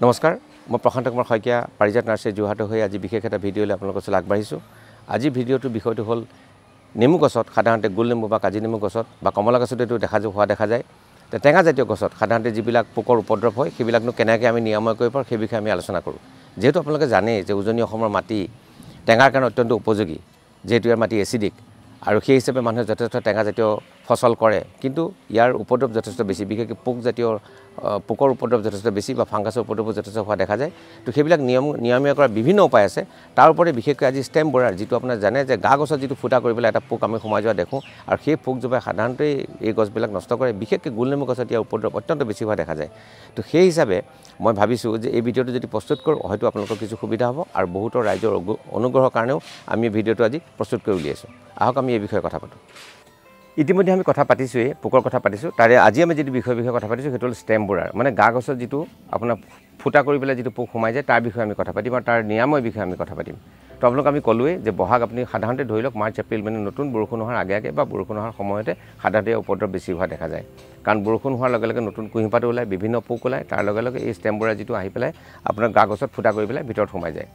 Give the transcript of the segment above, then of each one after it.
নমস্কাৰ মই প্ৰশান্ত কুমাৰ শইকীয়া পাৰিজাত নাৰ্চাৰী যোৰহাটৰ হৈ আজি বিশেষ এটা ভিডিঅ'লৈ আপোনালোকৰ ওচৰলৈ আগবাঢ়িছোঁ। আজিৰ ভিডিঅ'টোৰ বিষয়টো হ'ল নেমু গছত সাধাৰণতে গোল নেমু বা কাজি নেমু গছত বা কমলা গছতো এইটো দেখা হোৱা দেখা যায়। তে টেঙাজাতীয় গছত সাধাৰণতে যিবিলাক পোকৰ উপদ্ৰৱ হয় সেইবিলাকনো কেনেকৈ আমি নিৰাময় কৰিব পাৰোঁ সেই বিষয়ে আমি আলোচনা কৰোঁ। যিহেতু আপোনালোকে জানেই যে উজনি অসমৰ মাটি টেঙাৰ কাৰণে অত্যন্ত উপযোগী যিহেতু ইয়াৰ মাটি এচিডিক আৰু সেই হিচাপে মানুহে যথেষ্ট টেঙাজাতীয় ফচল কৰে। কিন্তু ইয়াৰ উপদ্ৰৱ যথেষ্ট বেছি। বিশেষকৈ পোকজাতীয় পোকৰ উপদ্ৰৱ যথেষ্ট বেছি বা ফাংগাছৰ উপদ্ৰৱো যথেষ্ট হোৱা দেখা যায়। তো সেইবিলাক নিয়ম নিয়মীয়া কৰাৰ বিভিন্ন উপায় আছে। তাৰ ওপৰতে বিশেষকৈ আজি ষ্টেম বৰাৰ যিটো আপোনাৰ জানে যে গা গছত যিটো ফুটা কৰি পেলাই এটা পোক আমি সোমাই যোৱা দেখোঁ আৰু সেই পোকজোপাই সাধাৰণতে এই গছবিলাক নষ্ট কৰে। বিশেষকৈ গোলনেমু গছত ইয়াৰ উপদ্ৰৱ অত্যন্ত বেছি হোৱা দেখা যায়। তো সেই হিচাপে মই ভাবিছোঁ যে এই ভিডিঅ'টো যদি প্ৰস্তুত কৰোঁ হয়তো আপোনালোকৰ কিছু সুবিধা হ'ব আৰু বহুতৰ ৰাইজৰ অনুগ্ৰহৰ কাৰণেও আমি ভিডিঅ'টো আজি প্ৰস্তুত কৰি উলিয়াইছোঁ। আহক আমি এই বিষয়ে কথা পাতোঁ। ইতিমধ্যে আমি কথা পাতিছোঁৱেই পোকৰ কথা পাতিছোঁ। তাৰে আজি আমি যিটো বিষয়ৰ বিষয়ে কথা পাতিছোঁ সেইটো হ'ল ষ্টেম বোৰাৰ। মানে গা গছত যিটো আপোনাৰ ফুটা কৰি পেলাই যিটো পোক সোমাই যায় তাৰ বিষয়ে আমি কথা পাতিম আৰু তাৰ নিৰাময়ৰ বিষয়ে আমি কথা পাতিম। তো আপোনালোক আমি ক'লোৱেই যে বহাগ আপুনি সাধাৰণতে ধৰি লওক মাৰ্চ এপ্ৰিল মানে নতুন বৰষুণ হোৱাৰ আগে আগে বা বৰষুণ হোৱাৰ সময়তে সাধাৰণতে উপদ্ৰৱ বেছি হোৱা দেখা যায়। কাৰণ বৰষুণ হোৱাৰ লগে লগে নতুন কুঁহিপাতো ওলায় বিভিন্ন পোক ওলায়। তাৰ লগে লগে এই ষ্টেম বোৰা যিটো আহি পেলাই আপোনাৰ গা গছত ফুটা কৰি পেলাই ভিতৰত সোমাই যায়।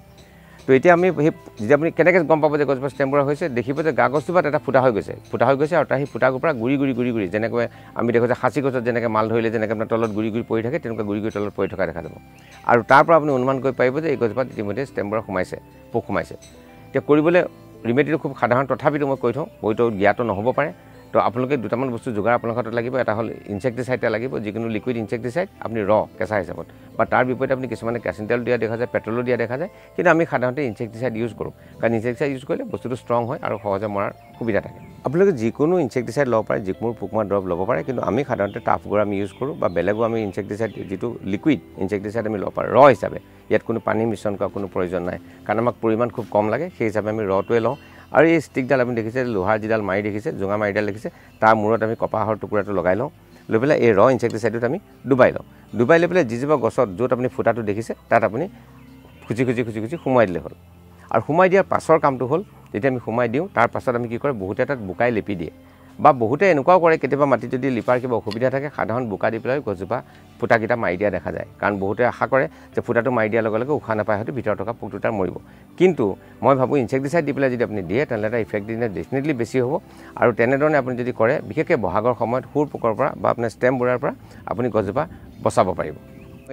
তো এতিয়া আমি সেই যেতিয়া আপুনি কেনেকৈ গম পাব যে গছজোপা ষ্টেম্বৰা হৈছে দেখিব যে গা গছজোপাত এটা ফুটা হৈ গৈছে। ফুটা হৈ গৈছে আৰু তাৰ সেই ফুটাটোৰ পৰা গুৰি গুৰি গুৰি গুৰি যেনেকৈ আমি দেখোঁ যে সাঁচি গছত যেনেকৈ মাল ধৰিলে যেনেকৈ আপোনাৰ তলত গুৰি গুৰি পৰি থাকে তেনেকুৱা গুৰি গুৰি তলত পৰি থকা দেখা যাব। আৰু তাৰ পৰা আপুনি অনুমান কৰিব পাৰিব যে এই গছজোপাত ইতিমধ্যে ষ্টেম্বৰা সোমাইছে পোক সোমাইছে। এতিয়া কৰিবলৈ ৰিমেডিটো খুব সাধাৰণ তথাপিতো মই কৈ থওঁ হয়তো জ্ঞাত নহ'ব পাৰে। তো আপোনালোকে দুটামান বস্তু যোগাৰ আপোনালোকৰ হাতত লাগিব। এটা হ'ল ইনচেক্টিচাইড এটা লাগিব যিকোনো লিকুইড ইনচেক্টিচাইড আপুনি ৰ কেঁচা হিচাপত। বা তাৰ বিপৰীতে আপুনি কিছুমানে কেৰাচিন তেল দিয়া দেখা যায় পেট্ৰলো দিয়া দেখা যায় কিন্তু আমি সাধাৰণতে ইনচেক্টিচাইড ইউজ কৰোঁ। কাৰণ ইনচেক্টিচাইড ইউজ কৰিলে বস্তুটো ষ্ট্ৰং হয় আৰু সহজে মৰাৰ সুবিধা থাকে। আপোনালোকে যিকোনো ইনচেক্টিচাইড ল'ব পাৰে যিকোনো পোকমাৰ দৰৱ ল'ব পাৰে কিন্তু আমি সাধাৰণতে টাফ গুড়া আমি ইউজ কৰোঁ বা বেলেগো আমি ইনচেক্টিচাইড যিটো লিকুইড ইনচেক্টিচাইড আমি ল'ব পাৰোঁ ৰ হিচাপে। ইয়াত কোনো পানী মিশ্ৰণ কৰা কোনো প্ৰয়োজন নাই। কাৰণ আমাক পৰিমাণ খুব কম লাগে সেই হিচাপে আমি ৰটোৱে লওঁ। আৰু এই ষ্টিকডাল আপুনি দেখিছে লোহাৰ যিডাল মাৰি দেখিছে জোঙা মাৰিডাল দেখিছে তাৰ মূৰত আমি কপাহৰ টুকুৰাটো লগাই লওঁ। লৈ পেলাই এই ৰ ইনচেক্টিচাইডত আমি ডুবাই লওঁ। ডুবাই লৈ পেলাই যিজোপা গছত য'ত আপুনি ফুটাটো দেখিছে তাত আপুনি খুচি খুচি খুচি খুচি সোমাই দিলে হ'ল। আৰু সোমাই দিয়াৰ পাছৰ কামটো হ'ল যেতিয়া আমি সোমাই দিওঁ তাৰ পাছত আমি কি কৰে বহুতে তাত বোকাই লেপি দিয়ে। বা বহুতে এনেকুৱাও কৰে কেতিয়াবা মাটি যদি লিপাৰ কিবা অসুবিধা থাকে সাধাৰণ বোকা দি পেলাই গছজোপা ফুটাকেইটা মাৰি দিয়া দেখা যায়। কাৰণ বহুতে আশা কৰে যে ফুটাটো মাৰি দিয়াৰ লগে লগে উশাহ নাপায় হয়তো ভিতৰত থকা পোকটো তাৰ মৰিব। কিন্তু মই ভাবোঁ ইনচেক্টিচাইড দি পেলাই যদি আপুনি দিয়ে তেনেহ'লে এটা ইফেক্ট দিলে ডেফিনেটলি বেছি হ'ব। আৰু তেনেধৰণে আপুনি যদি কৰে বিশেষকৈ বহাগৰ সময়ত সুৰ পোকৰ পৰা বা আপোনাৰ ষ্টেম বুঢ়াৰ পৰা আপুনি গছজোপা বচাব পাৰিব।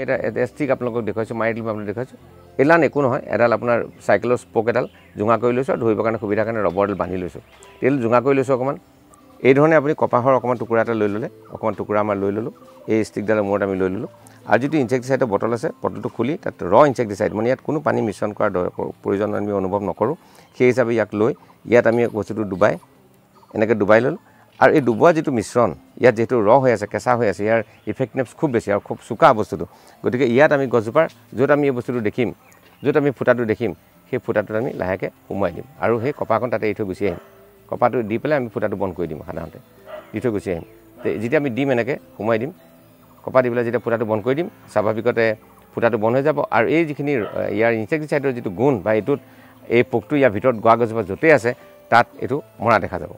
এটা ষ্টিক আপোনালোকক দেখুৱাইছোঁ মাৰি দিলোঁ আপোনালোক দেখুৱাইছোঁ। এলান একো নহয় এডাল আপোনাৰ চাইকেলৰ স্পক এডাল জোঙা কৰি লৈছোঁ আৰু ধৰিবৰ কাৰণে সুবিধাৰ কাৰণে ৰবৰডাল বান্ধি লৈছোঁ। তেল জোঙা কৰি লৈছোঁ অকণমান। এই ধৰণে আপুনি কপাহৰ অকণমান টুকুৰা এটা লৈ ল'লে অকণমান টুকুৰা আমাৰ লৈ ল'লোঁ। এই ষ্টিকডালৰ মূৰত আমি লৈ ল'লোঁ। আৰু যিটো ইনচেক্টিচাইডৰ বটল আছে বটলটো খুলি তাত ৰ ইনচেক্টিচাইড মানে ইয়াত কোনো পানী মিশ্ৰণ কৰাৰ প্ৰয়োজন আমি অনুভৱ নকৰোঁ। সেই হিচাপে ইয়াক লৈ ইয়াত আমি বস্তুটো ডুবাই এনেকৈ ডুবাই ল'লোঁ। আৰু এই ডুবোৱা যিটো মিশ্ৰণ ইয়াত যিহেতু ৰ হৈ আছে কেঁচা হৈ আছে ইয়াৰ ইফেক্টনেছ খুব বেছি আৰু খুব চোকা বস্তুটো। গতিকে ইয়াত আমি গছজোপাৰ য'ত আমি এই বস্তুটো দেখিম য'ত আমি ফুটাটো দেখিম সেই ফুটাটোত আমি লাহেকৈ সোমোৱাই দিম। আৰু সেই কপাহখন তাতে এৰি থৈ গুচি আহিম। কপাহটো দি পেলাই আমি ফুটাটো বন্ধ কৰি দিম সাধাৰণতে। দি থৈ গুচি আহিম। যেতিয়া আমি দিম এনেকৈ সোমাই দিম। কপাহ দি পেলাই যেতিয়া ফুটাটো বন্ধ কৰি দিম স্বাভাৱিকতে ফুটাটো বন্ধ হৈ যাব আৰু এই যিখিনি ইয়াৰ ইনচেক্টিচাইডৰ যিটো গুণ বা এইটোত এই পোকটো ইয়াৰ ভিতৰত গোৱা গছজোপা য'তেই আছে তাত এইটো মৰা দেখা যাব।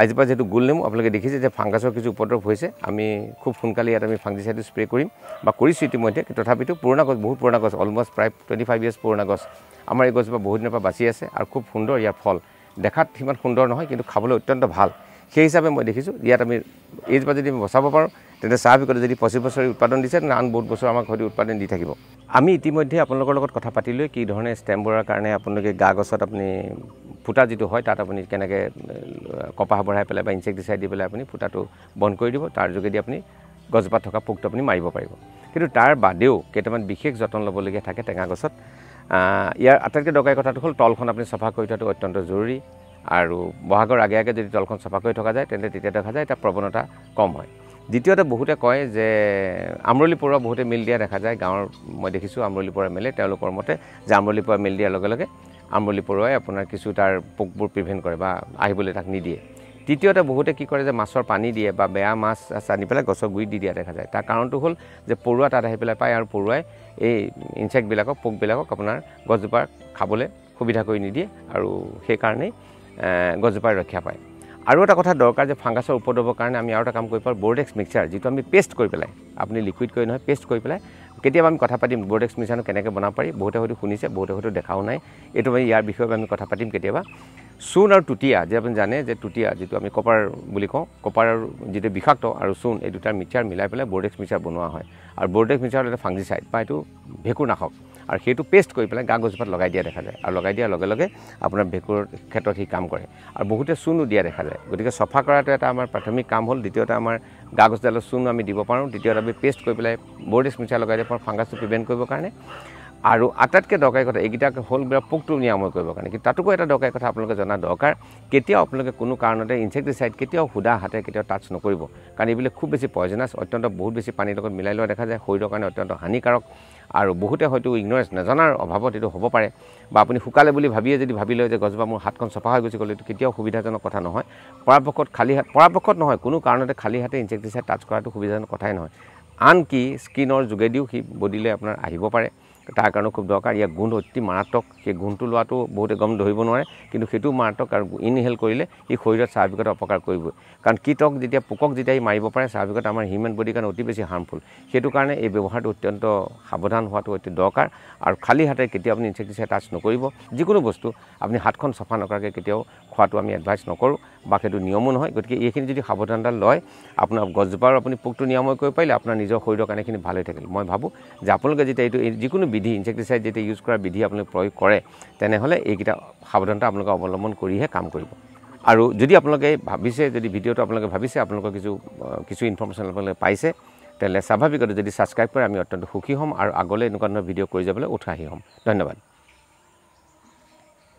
আজিৰপৰা যিহেতু গোল নেমু আপোনালোকে দেখিছে যে ফাংগাছৰ কিছু উপদ্ৰৱ হৈছে। আমি খুব সোনকালে ইয়াত আমি ফাংজিচাইডটো স্প্ৰে কৰিম বা কৰিছোঁ ইতিমধ্যে তথাপিতো পুৰণা গছ বহুত পুৰণা গছ অলমষ্ট প্ৰায় টুৱেণ্টি ফাইভ ইয়াৰ্ছ পুৰণা গছ। আমাৰ এই গছজোপা বহুত দিনৰ পৰা বাচি আছে আৰু খুব সুন্দৰ ইয়াৰ ফল। দেখাত সিমান সুন্দৰ নহয় কিন্তু খাবলৈ অত্যন্ত ভাল। সেই হিচাপে মই দেখিছোঁ ইয়াত আমি এইজোপা যদি আমি বচাব পাৰোঁ তেন্তে চাহ বিকতে যদি পঁচিছ বছৰে উৎপাদন দিছে তেনে আন বহুত বছৰ আমাক হয়তো উৎপাদন দি থাকিব। আমি ইতিমধ্যে আপোনালোকৰ লগত কথা পাতিলৈ কি ধৰণে ষ্টেম বঢ়াৰ কাৰণে আপোনালোকে গা গছত আপুনি ফুটা যিটো হয় তাত আপুনি কেনেকৈ কপাহ বঢ়াই পেলাই বা ইনচেক্টিচাইড দি পেলাই আপুনি ফুটাটো বন্ধ কৰি দিব। তাৰ যোগেদি আপুনি গছজোপাত থকা পোকটো আপুনি মাৰিব পাৰিব। কিন্তু তাৰ বাদেও কেইটামান বিশেষ যতন ল'বলগীয়া থাকে টেঙা গছত। ইয়াৰ আটাইতকৈ দৰকাৰী কথাটো হ'ল তলখন আপুনি চফা কৰি থোৱাটো অত্যন্ত জৰুৰী। আৰু বহাগৰ আগে আগে যদি তলখন চফা কৰি থকা যায় তেন্তে তেতিয়া দেখা যায় এটা প্ৰৱণতা কম হয়। দ্বিতীয়তে বহুতে কয় যে আমৰলি পৰুৱা বহুতে মিল দিয়া দেখা যায়। গাঁৱৰ মই দেখিছোঁ আমৰলি পৰুৱা মেলে তেওঁলোকৰ মতে যে আমৰলি পৰুৱা মিল দিয়াৰ লগে লগে আমৰলি পৰুৱাই আপোনাৰ কিছু তাৰ পোকবোৰ প্ৰিভেণ্ট কৰে বা আহিবলৈ তাক নিদিয়ে। তৃতীয়তে বহুতে কি কৰে যে মাছৰ পানী দিয়ে বা বেয়া মাছ আনি পেলাই গছৰ গুৰিত দি দিয়া দেখা যায়। তাৰ কাৰণটো হ'ল যে পৰুৱা তাত আহি পেলাই পায় আৰু পৰুৱাই এই ইনচেক্টবিলাকক পোকবিলাকক আপোনাৰ গছজোপাৰ খাবলৈ সুবিধা কৰি নিদিয়ে আৰু সেইকাৰণেই গছজোপাই ৰক্ষা পায়। আৰু এটা কথা দৰকাৰ যে ফাংগাছৰ উপদ্ৰৱৰ কাৰণে আমি আৰু এটা কাম কৰিব পাৰোঁ বৰ্ডেক্স মিক্সাৰ যিটো আমি পেষ্ট কৰি পেলাই আপুনি লিকুইড কৰি নহয় পেষ্ট কৰি পেলাই কেতিয়াবা আমি কথা পাতিম বৰ্ডেক্স মিশ্ৰণটো কেনেকৈ বনাব পাৰি বহুতে হয়তো শুনিছে বহুতে হয়তো দেখাও নাই। এইটো আমি ইয়াৰ বিষয়ে আমি কথা পাতিম কেতিয়াবা। চূণ আৰু টুটীয়া যে আপুনি জানে যে টুটীয়া যিটো আমি কপাৰ বুলি কওঁ কপাৰ যিটো বিষাক্ত আৰু চূণ এই দুটাৰ মিক্সাৰ মিলাই পেলাই বৰ্ডেক্স মিক্সাৰ বনোৱা হয়। আৰু বৰ্ডেক্স মিক্সাৰ এটা ফাংজিচাইড বা এইটো ভেঁকুৰনাশক আৰু সেইটো পেষ্ট কৰি পেলাই গা গছজোপাত লগাই দিয়া দেখা যায়। আৰু লগাই দিয়াৰ লগে লগে আপোনাৰ ভেঁকুৰৰ ক্ষেত্ৰত সি কাম কৰে। আৰু বহুতে চূণো দিয়া দেখা যায়। গতিকে চফা কৰাটো এটা আমাৰ প্ৰাথমিক কাম হ'ল। দ্বিতীয়তে আমাৰ গা গছডালৰ চূণ আমি দিব পাৰোঁ। দ্বিতীয়তে আমি পেষ্ট কৰি পেলাই বৰ্ডেক্স মিক্সাৰ লগাই দিব পাৰোঁ ফাংগাছটো প্ৰিভেণ্ট কৰিবৰ কাৰণে আৰু আটাইতকৈ দৰকাৰী কথা এইকেইটা হ'ল বিলাক পোকটো নিৰাময় কৰিবৰ কাৰণে। কিন্তু তাতোকৈ এটা দৰকাৰী কথা আপোনালোকে জনা দৰকাৰ কেতিয়াও আপোনালোকে কোনো কাৰণতে ইনচেক্টিচাইড কেতিয়াও সুদা হাতে কেতিয়াও টাচ নকৰিব। কাৰণ এইবিলাক খুব বেছি পয়জনাছ অত্যন্ত বহুত বেছি পানীৰ লগত মিলাই লোৱা দেখা যায় শৰীৰৰ কাৰণে অত্যন্ত হানিকাৰক আৰু বহুতে হয়তো ইগনৰেঞ্চ নজনাৰ অভাৱত এইটো হ'ব পাৰে। বা আপুনি শুকালে বুলি ভাবিয়ে যদি ভাবি লয় যে গছজোপা মোৰ হাতখন চফা হৈ গুচি গ'ল এইটো কেতিয়াও সুবিধাজনক কথা নহয়। পৰাপক্ষত খালী হাত পৰাপক্ষত নহয় কোনো কাৰণতে খালী হাতে ইনচেক্টিচাইড টাচ কৰাটো সুবিধাজনক কথাই নহয়। আনকি স্কিনৰ যোগেদিও সি বডিলৈ আপোনাৰ আহিব পাৰে। তাৰ কাৰণেও খুব দৰকাৰ ইয়াৰ গোন্ধ অতি মাৰাত্মক সেই গোন্ধটো লোৱাটো বহুতে গম ধৰিব নোৱাৰে কিন্তু সেইটোও মাৰাত্মক আৰু ইনহেল কৰিলে সি শৰীৰত স্বাভাৱিকতে অপকাৰ কৰিবই। কাৰণ কীটক যেতিয়া পোকক যেতিয়া সি মাৰিব পাৰে স্বাভাৱিকতে আমাৰ হিউমেন বডিৰ কাৰণে অতি বেছি হাৰ্মফুল সেইটো কাৰণে এই ব্যৱহাৰটো অত্যন্ত সাৱধান হোৱাটো অতি দৰকাৰ আৰু খালী হাতে কেতিয়াও আপুনি ইনচেক্টিচাইড টাচ নকৰিব। যিকোনো বস্তু আপুনি হাতখন চফা নকৰাকৈ কেতিয়াও খোৱাটো আমি এডভাইচ নকৰোঁ বা সেইটো নিয়মো নহয়। গতিকে এইখিনি যদি সাৱধানতা লয় আপোনাৰ গছজোপাৰ আপুনি পোকটো নিৰাময় কৰিব পাৰিলে আপোনাৰ নিজৰ শৰীৰৰ কাৰণে এইখিনি ভাল হৈ থাকিল। মই ভাবোঁ যে আপোনালোকে যেতিয়া এইটো যিকোনো বিধি ইনচেক্টিচাইড যেতিয়া ইউজ কৰাৰ বিধি আপোনালোকে প্ৰয়োগ কৰে তেনেহ'লে এইকেইটা সাৱধানতা আপোনালোকে অৱলম্বন কৰিহে কাম কৰিব। আৰু যদি আপোনালোকে ভাবিছে যদি ভিডিঅ'টো আপোনালোকে ভাবিছে আপোনালোকৰ কিছু কিছু ইনফৰ্মেশ্যন আপোনালোকে পাইছে তেনেহ'লে স্বাভাৱিকতে যদি ছাবস্ক্ৰাইব কৰে আমি অত্যন্ত সুখী হ'ম আৰু আগলৈ এনেকুৱা ধৰণৰ ভিডিঅ' কৰি যাবলৈ উৎসাহী হ'ম। ধন্যবাদ।